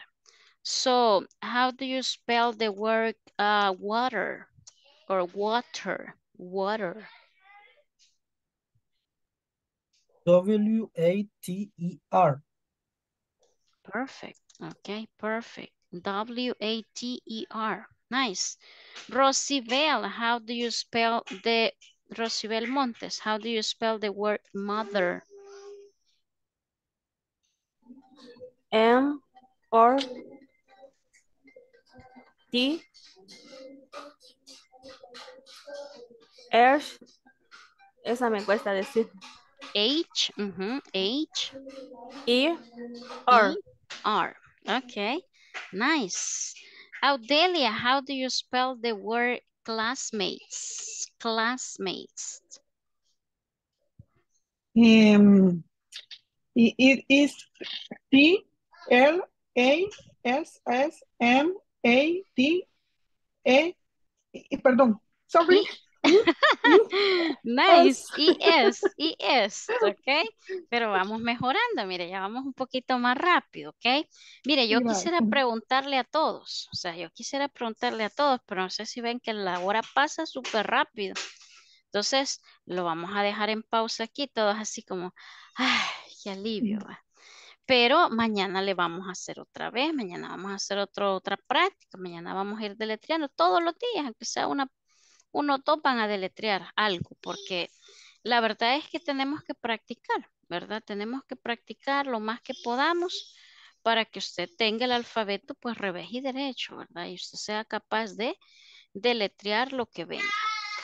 So, how do you spell the word uh, water or water? Water. W A T E R. Perfect. Okay, perfect. W-A-T-E-R. Nice. Rosibel, how do you spell the, Rosibel Montes, how do you spell the word mother? M or T H esa me cuesta decir H, mhm, H, E R E, R. Okay, nice. Audelia, how do you spell the word classmates? Classmates. Um, it, it is T L A S S M A D E. Perdón, sorry. nice, ES, ES, ok. Pero vamos mejorando, mire, ya vamos un poquito más rápido, ok. Mire, yo quisiera preguntarle a todos, o sea, yo quisiera preguntarle a todos, pero no sé si ven que la hora pasa súper rápido. Entonces, lo vamos a dejar en pausa aquí, todos así como, ay, qué alivio, va. Pero mañana le vamos a hacer otra vez, mañana vamos a hacer otro, otra práctica, mañana vamos a ir deletreando todos los días, aunque sea una uno dos van a deletrear algo, porque la verdad es que tenemos que practicar, ¿verdad? Tenemos que practicar lo más que podamos para que usted tenga el alfabeto pues revés y derecho, ¿verdad? Y usted sea capaz de deletrear lo que venga.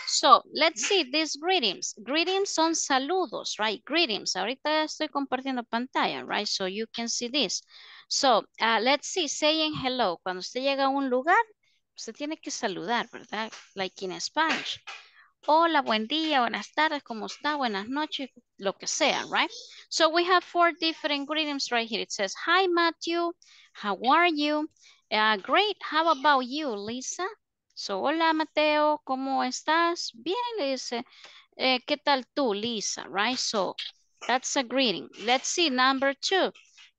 So, let's see these greetings. Greetings son saludos, right? Greetings. Ahorita estoy compartiendo pantalla, right? So you can see this. So, uh, let's see, saying hello. Cuando usted llega a un lugar, usted tiene que saludar, ¿verdad? Like in Spanish. Hola, buen día, buenas tardes, ¿cómo está? Buenas noches, lo que sea, right? So we have four different greetings right here. It says, hi, Matthew. How are you? Uh, great. How about you, Lisa? So, hola, Mateo. ¿Cómo estás? Bien, le dice. Eh, ¿Qué tal tú, Lisa? Right? So, that's a greeting. Let's see, number two.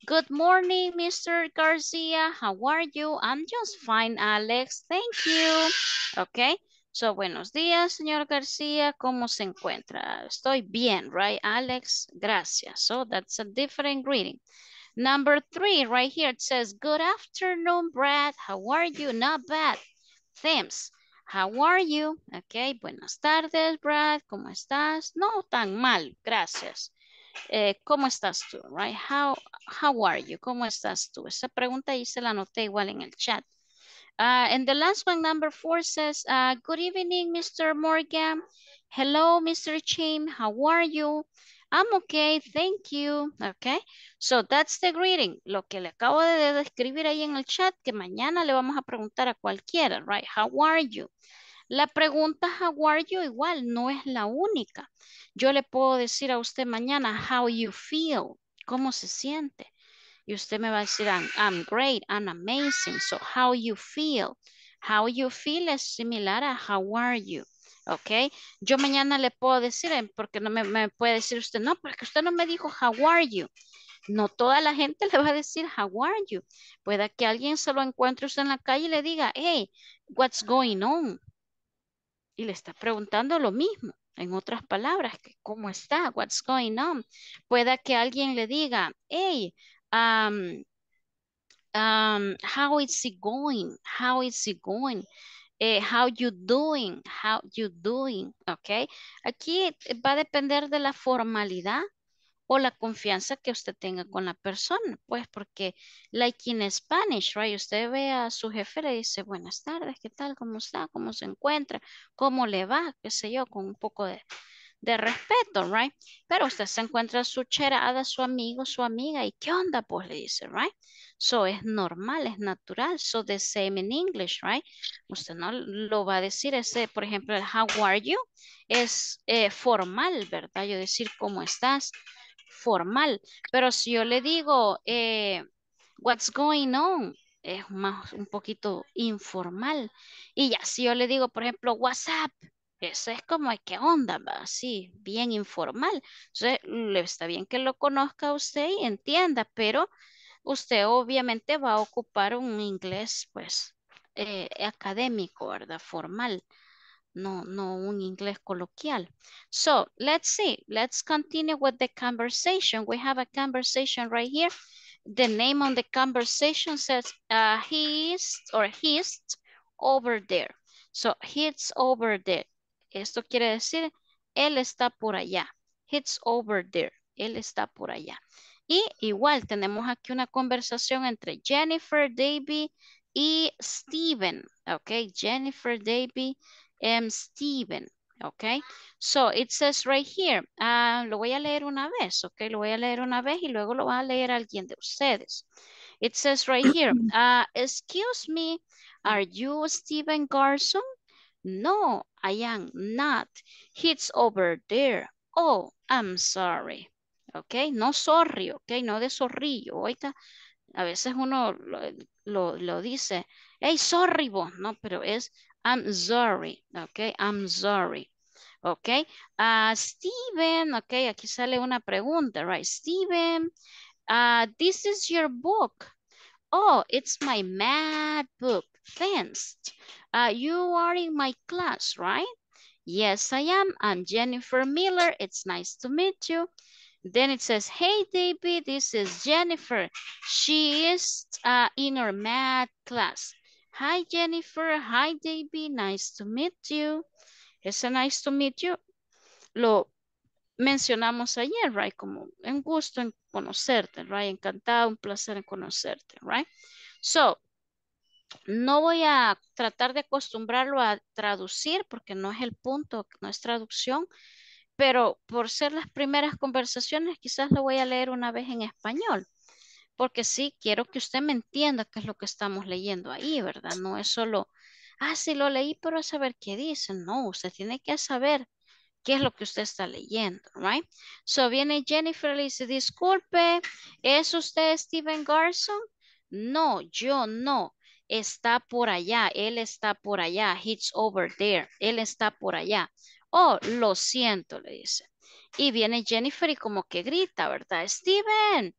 Good morning, Mr. Garcia. How are you? I'm just fine, Alex. Thank you. Okay. So, buenos días, señor Garcia. ¿Cómo se encuentra? Estoy bien, right, Alex? Gracias. So, that's a different greeting. Number three, right here, it says, good afternoon, Brad. How are you? Not bad. Thanks. How are you? Okay, buenas tardes, Brad. ¿Cómo estás? No tan mal, gracias. Eh, ¿Cómo estás tú? Right? How, how are you? ¿Cómo estás tú? Esa pregunta ahí se la anoté igual en el chat. Uh, and the last one, number four, says, uh, good evening, Mr. Morgan. Hello, Mr. Chim. How are you? I'm okay, thank you. Okay, so that's the greeting. Lo que le acabo de describir ahí en el chat, que mañana le vamos a preguntar a cualquiera, right? How are you? La pregunta how are you igual no es la única. Yo le puedo decir a usted mañana how you feel, cómo se siente. Y usted me va a decir I'm, great, I'm amazing. So how you feel. How you feel es similar a how are you. ¿ok? Yo mañana le puedo decir, eh, porque no me, me, puede decir usted, no, porque usted no me dijo how are you. No toda la gente le va a decir how are you. Pueda que alguien se lo encuentre usted en la calle y le diga, hey, what's going on? Y le está preguntando lo mismo. En otras palabras, ¿cómo está? What's going on? Pueda que alguien le diga, hey, um, um, how is it going? How is it going? eh, how you doing, how you doing, ¿ok? Aquí va a depender de la formalidad o la confianza que usted tenga con la persona, pues porque, like in Spanish, right, usted ve a su jefe, le dice, buenas tardes, ¿qué tal? ¿Cómo está? ¿Cómo se encuentra? ¿Cómo le va? ¿Qué sé yo? Con un poco de, respeto, right? Pero usted se encuentra su cherada, su amigo, su amiga, ¿y qué onda? Pues le dice, right? So es normal, es natural. So the same in English, right? Usted no lo va a decir ese, por ejemplo, el how are you es eh, formal, ¿verdad? Yo decir cómo estás, formal. Pero si yo le digo, eh, what's going on, es más un poquito informal. Y ya si yo le digo, por ejemplo, WhatsApp, eso es como, ¿qué onda? Va? Sí, bien informal. Entonces, está bien que lo conozca usted y entienda, pero usted obviamente va a ocupar un inglés, pues, eh, académico, ¿verdad? Formal. No, no un inglés coloquial. So, let's see. Let's continue with the conversation. We have a conversation right here. The name on the conversation says uh, he's or he's over there. So, he's over there. Esto quiere decir, él está por allá. He's over there. Él está por allá. Y igual tenemos aquí una conversación entre Jennifer, Davy y Steven. Ok, Jennifer, Davy and Steven. Ok, so it says right here. Uh, lo voy a leer una vez. Ok, lo voy a leer una vez y luego lo va a leer alguien de ustedes. It says right here. Uh, excuse me, are you Steven Garson? No, I am not. He's over there. Oh, I'm sorry. Ok, no sorry, ok, no de zorrillo. Oiga, a veces uno lo, lo, lo dice, hey, sorry vos, no, pero es I'm sorry, ok, I'm sorry. Ok, uh, Steven, ok, aquí sale una pregunta, right? Steven, uh, this is your book. Oh, it's my math book. Thanks. Uh, you are in my class, right? Yes, I am. I'm Jennifer Miller. It's nice to meet you. Then it says, hey, David, this is Jennifer. She is uh, in our math class. Hi, Jennifer. Hi, David. Nice to meet you. A nice to meet you. Lo mencionamos ayer, right? Como un gusto en conocerte, right? Encantado, un placer en conocerte, right? So, no voy a tratar de acostumbrarlo a traducir porque no es el punto, no es traducción, pero por ser las primeras conversaciones quizás lo voy a leer una vez en español, porque sí, quiero que usted me entienda qué es lo que estamos leyendo ahí, ¿verdad? No es solo, ah, sí lo leí, pero a saber qué dice. No, usted tiene que saber qué es lo que usted está leyendo, right? So viene Jennifer y dice, disculpe, ¿es usted Steven Garson? No, yo no. Está por allá, él está por allá. He's over there. Él está por allá. Oh, lo siento, le dice. Y viene Jennifer y como que grita, ¿verdad? Steven,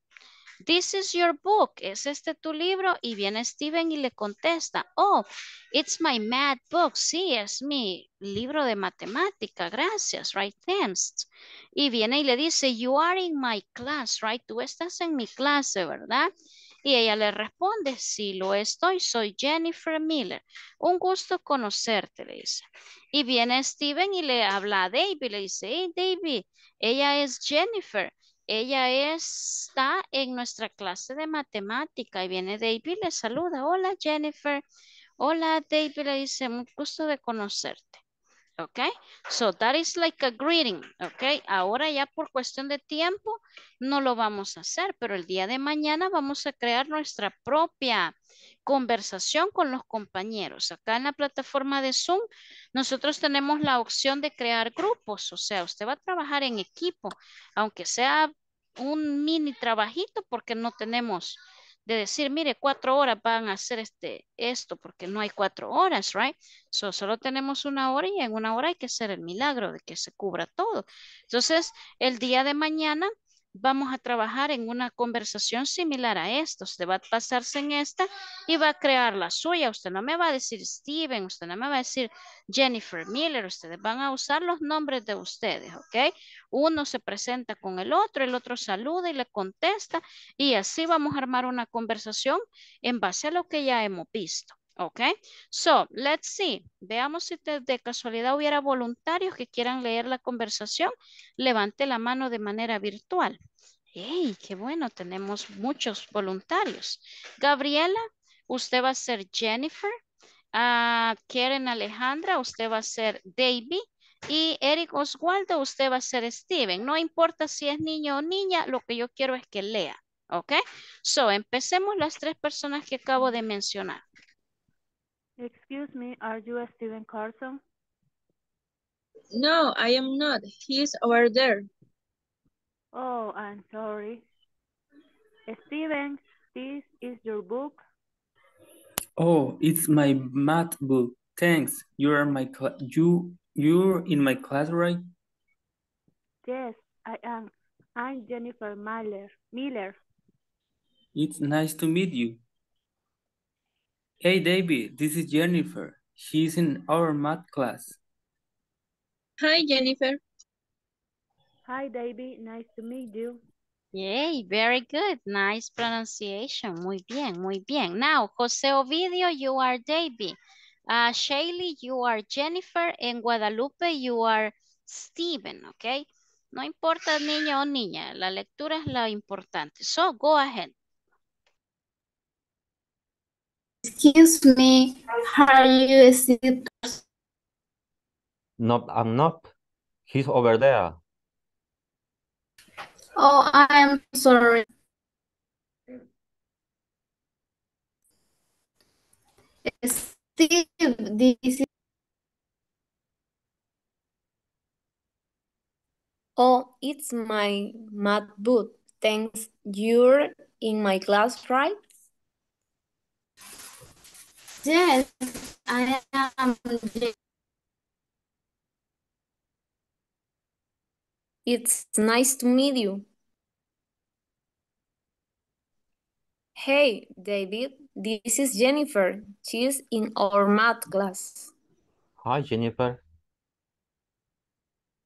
this is your book. ¿Es este tu libro? Y viene Steven y le contesta, oh, it's my math book. Sí, es mi libro de matemática. Gracias, right? Thanks. Y viene y le dice, you are in my class, right? Tú estás en mi clase, ¿verdad? Y ella le responde, sí lo estoy, soy Jennifer Miller. Un gusto conocerte, le dice. Y viene Steven y le habla a David, le dice, hey David, ella es Jennifer. Ella está en nuestra clase de matemática. Y viene David le saluda, hola Jennifer. Hola David, le dice, un gusto de conocerte. ¿ok? So that is like a greeting, ¿ok? Ahora ya por cuestión de tiempo no lo vamos a hacer, pero el día de mañana vamos a crear nuestra propia conversación con los compañeros. Acá en la plataforma de Zoom, nosotros tenemos la opción de crear grupos, o sea, usted va a trabajar en equipo, aunque sea un mini trabajito porque no tenemos de decir, mire, cuatro horas van a hacer este, esto, porque no hay cuatro horas, right? So, solo tenemos una hora y en una hora hay que hacer el milagro de que se cubra todo. Entonces, el día de mañana vamos a trabajar en una conversación similar a esto. Usted va a pasarse en esta y va a crear la suya. Usted no me va a decir Steven, usted no me va a decir Jennifer Miller. Ustedes van a usar los nombres de ustedes, ¿ok? Uno se presenta con el otro, el otro saluda y le contesta y así vamos a armar una conversación en base a lo que ya hemos visto. Ok, so let's see. Veamos si de, casualidad hubiera voluntarios que quieran leer la conversación. Levante la mano de manera virtual. ¡Hey, qué bueno! Tenemos muchos voluntarios. Gabriela, usted va a ser Jennifer. Ah, Karen Alejandra, usted va a ser Davy. Y Eric Oswaldo, usted va a ser Steven. No importa si es niño o niña, lo que yo quiero es que lea. ¿Ok? So, empecemos las tres personas que acabo de mencionar. Excuse me, are you Steven Carson? No, I am not. He's over there. Oh, I'm sorry. Steven, this is your book. Oh, it's my math book. Thanks. You are my you you're in my class, right? Yes, I am. I'm Jennifer Miller. Miller. It's nice to meet you. Hey, David, this is Jennifer. She's in our math class. Hi, Jennifer. Hi, David. Nice to meet you. Yay, very good. Nice pronunciation. Muy bien, muy bien. Now, Jose Ovidio, you are Davy. Uh, Shaylee, you are Jennifer. En Guadalupe, you are Steven, okay? No importa niño o niña, la lectura es la importante. So, go ahead. Excuse me, are you Steven Carson? No, I'm not. He's over there. Oh, I am sorry. Steve, this is... Oh, it's my math book. Thanks. You're in my class, right? Yes, I am. It's nice to meet you. Hey, David, this is Jennifer. She's in our math class. Hi, Jennifer.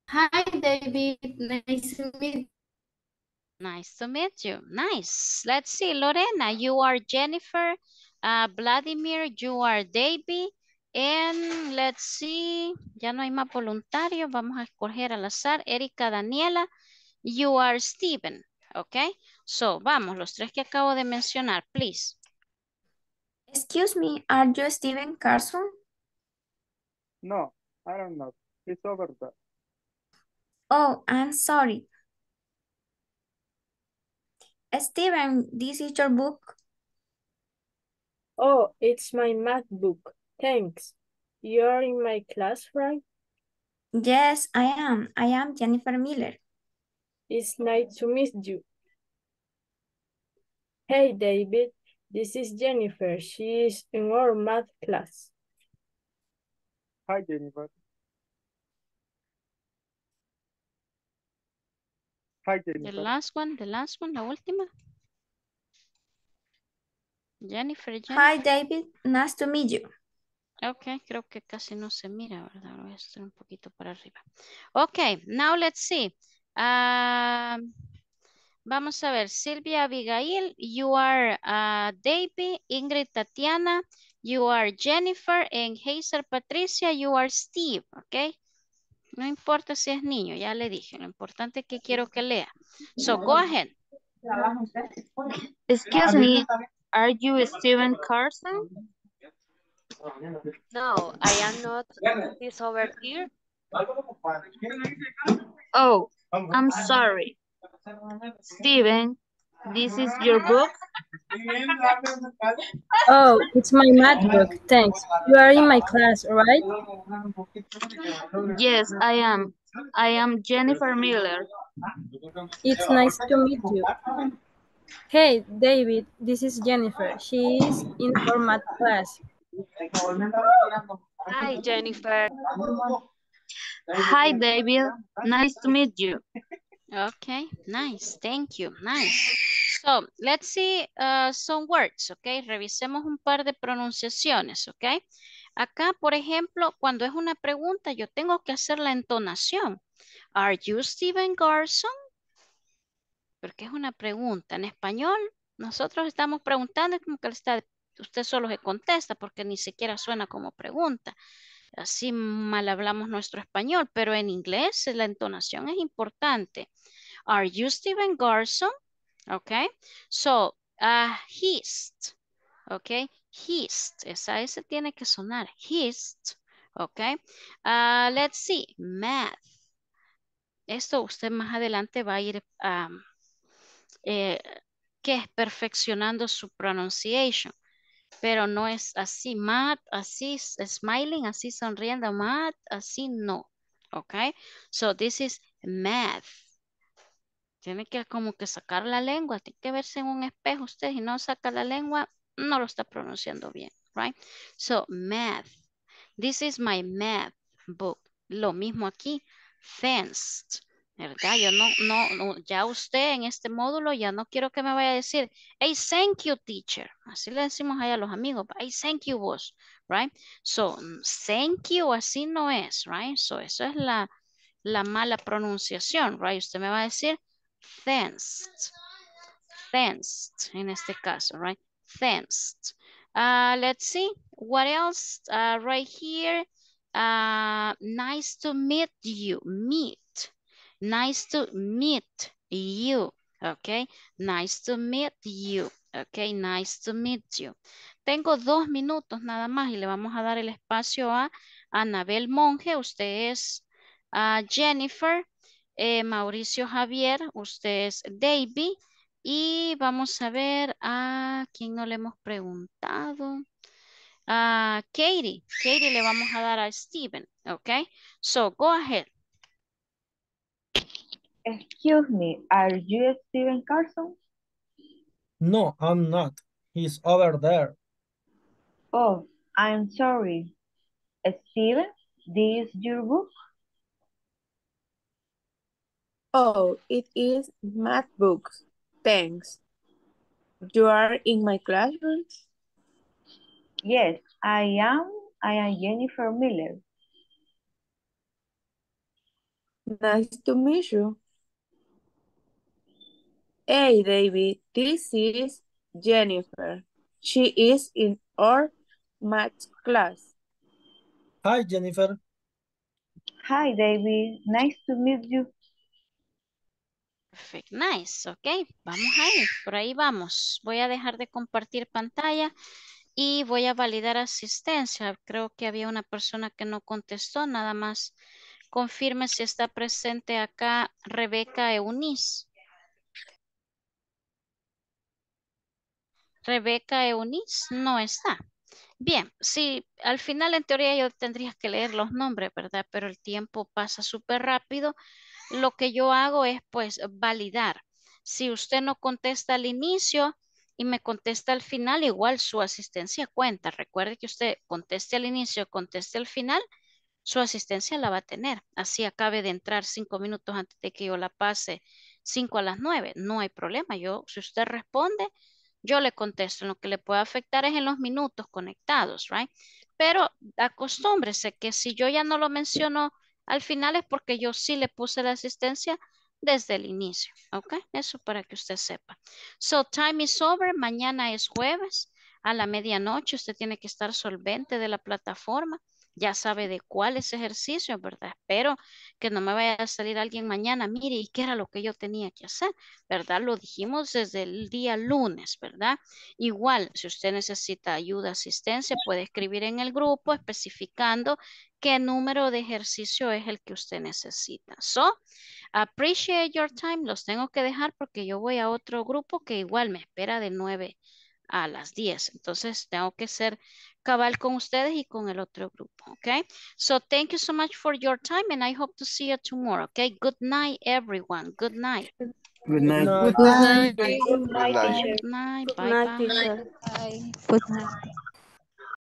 Hi, David. Nice to meet Nice to meet you. Nice. Let's see, Lorena, you are Jennifer. Uh, Vladimir, you are Davy. And let's see, ya no hay más voluntarios. Vamos a escoger al azar. Erika Daniela, you are Steven. Ok. So, vamos, los tres que acabo de mencionar, please. Excuse me, are you Steven Carson? No, I don't know. He's over there. Oh, I'm sorry. Steven, this is your book. Oh, it's my math book. Thanks. You're in my class, right? Yes, I am. I am Jennifer Miller. It's nice to meet you. Hey, David. This is Jennifer. She's in our math class. Hi, Jennifer. Hi, Jennifer. The last one, the last one, la última. Jennifer, Jennifer. Hi, David. Nice to meet you. Ok, creo que casi no se mira, ¿verdad? Lo voy a hacer un poquito para arriba. Ok, now let's see. Ah, vamos a ver, Silvia Abigail, you are uh, Davy, Ingrid Tatiana, you are Jennifer, and Hazel Patricia, you are Steve, ok? No importa si es niño, ya le dije, lo importante es que quiero que lea. So, go ahead. Excuse me, are you Steven Carson? No, I am not. He's over here. Oh, I'm sorry. Steven, this is your book? Oh, it's my math book. Thanks. You are in my class, right? Yes, I am. I am Jennifer Miller. It's nice to meet you. Hey, David, this is Jennifer. She is in our math class. Hi, Jennifer. Hi, David. Nice to meet you. Okay, nice, thank you, nice. So, let's see uh, some words, okay? Revisemos un par de pronunciaciones, okay? Acá, por ejemplo, cuando es una pregunta, yo tengo que hacer la entonación. Are you Steven Garson? Porque es una pregunta. En español, nosotros estamos preguntando, es como que está usted solo se contesta porque ni siquiera suena como pregunta. Así mal hablamos nuestro español, pero en inglés la entonación es importante. Are you Steven Garson? Okay. So, uh, his. Okay. His. Esa S tiene que sonar. His. Okay. Uh, let's see. Math. Esto usted más adelante va a ir um, eh, que es perfeccionando su pronunciation. Pero no es así, math, así, smiling, así sonriendo, math, así no. Ok. So this is math. Tiene que como que sacar la lengua, tiene que verse en un espejo usted y no saca la lengua, no lo está pronunciando bien, right? So math. This is my math book. Lo mismo aquí, fenced. Yo no, no, ya usted en este módulo ya no quiero que me vaya a decir, hey, thank you, teacher. Así le decimos ahí a los amigos, hey, thank you, boss, right? So, thank you así no es, right? So, eso es la, la mala pronunciación, right? Usted me va a decir, thanks, thanks, en este caso, right? Thanks. Uh, let's see, what else? Uh, right here, uh, nice to meet you, meet. Nice to meet you. Okay. Nice to meet you. Okay. Nice to meet you. Tengo dos minutos nada más y le vamos a dar el espacio a Anabel Monge. Usted es Jennifer. Eh, Mauricio Javier. Usted es Davy. Y vamos a ver a quién no le hemos preguntado. A Katie. Katie le vamos a dar a Steven. Okay. So go ahead. Excuse me, are you Steven Carson? No, I'm not. He's over there. Oh, I'm sorry. Steven, this is your book? Oh, it is math books. Thanks. You are in my classroom? Yes, I am. I am Jennifer Miller. Nice to meet you. Hey, David, this is Jennifer. She is in our math class. Hi, Jennifer. Hi, David. Nice to meet you. Perfect, nice, ok. Vamos ahí, por ahí vamos. Voy a dejar de compartir pantalla y voy a validar asistencia. Creo que había una persona que no contestó, nada más. Confirme si está presente acá Rebeca Eunice. Rebeca Eunice no está. Bien, sí, al final en teoría yo tendría que leer los nombres, ¿verdad? Pero el tiempo pasa súper rápido. Lo que yo hago es pues validar. Si usted no contesta al inicio y me contesta al final, igual su asistencia cuenta. Recuerde que usted conteste al inicio, conteste al final, su asistencia la va a tener. Así acabe de entrar cinco minutos antes de que yo la pase cinco a las nueve. No hay problema. Yo, si usted responde, yo le contesto. Lo que le puede afectar es en los minutos conectados, right? Pero acostúmbrese que si yo ya no lo menciono al final es porque yo sí le puse la asistencia desde el inicio, ¿ok? Eso para que usted sepa. So, time is over. Mañana es jueves. A la medianoche usted tiene que estar solvente de la plataforma ya sabe de cuáles ejercicios, ¿verdad? Espero que no me vaya a salir alguien mañana, mire, ¿y qué era lo que yo tenía que hacer? ¿Verdad? Lo dijimos desde el día lunes, ¿verdad? Igual, si usted necesita ayuda, asistencia, puede escribir en el grupo especificando qué número de ejercicio es el que usted necesita. So, appreciate your time. Los tengo que dejar porque yo voy a otro grupo que igual me espera de 9 a las 10. Entonces, tengo que ser cabal con ustedes y con el otro grupo, okay? So thank you so much for your time and I hope to see you tomorrow, okay? Good night, everyone. Good night. Good night. Good night. Good night, teacher. Good night. Good Bye night, bye. teacher. Bye. Good night.